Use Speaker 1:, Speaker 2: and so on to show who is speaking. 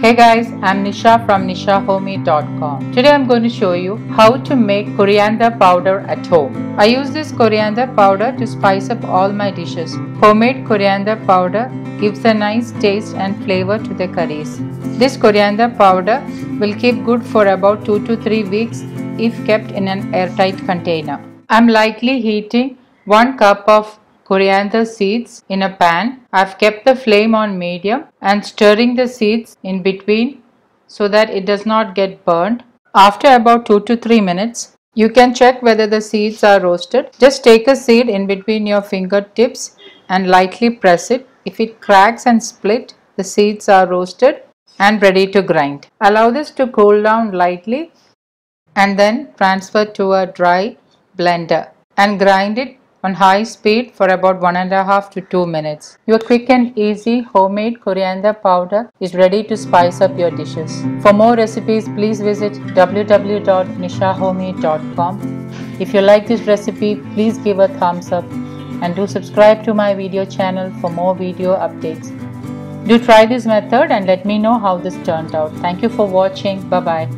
Speaker 1: Hey guys, I'm Nisa from nisahomey.com. Today I'm going to show you how to make coriander powder at home. I use this coriander powder to spice up all my dishes. Homemade coriander powder gives a nice taste and flavor to the curries. This coriander powder will keep good for about 2 to 3 weeks if kept in an airtight container. I'm lightly heating 1 cup of coriander seeds in a pan. I've kept the flame on medium and stirring the seeds in between so that it does not get burned. After about 2 to 3 minutes, you can check whether the seeds are roasted. Just take a seed in between your fingertips and lightly press it. If it cracks and split, the seeds are roasted and ready to grind. Allow this to cool down lightly and then transfer to a dry blender and grind it on high speed for about one and a half to two minutes. Your quick and easy homemade coriander powder is ready to spice up your dishes. For more recipes, please visit www.nisahomey.com. If you like this recipe, please give a thumbs up and do subscribe to my video channel for more video updates. Do try this method and let me know how this turned out. Thank you for watching. Bye bye.